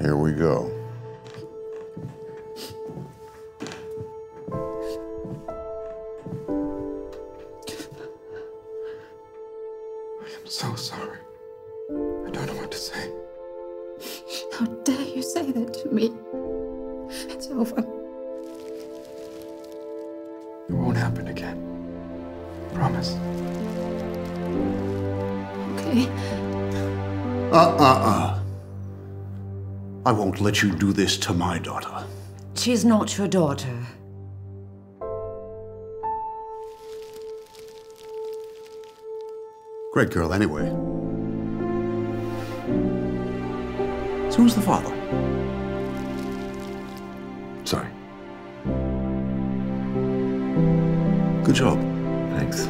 Here we go. I'm so sorry. I don't know what to say. How dare you say that to me? It's over. It won't happen again. Promise. Okay. Uh-uh-uh. I won't let you do this to my daughter. She's not your daughter. Great girl, anyway. So who's the father? Sorry. Good job. Thanks.